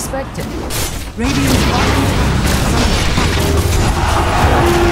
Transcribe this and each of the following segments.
expected. Radiant's bottom tower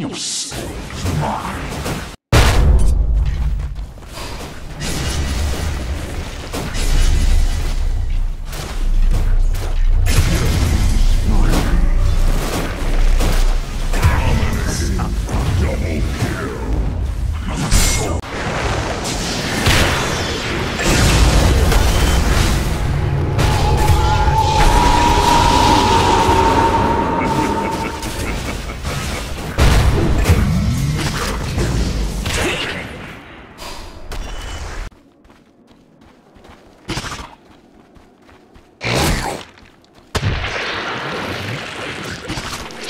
Your.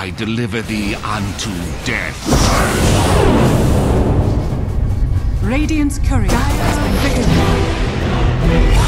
I deliver thee unto death. Radiant's courier has been victimized.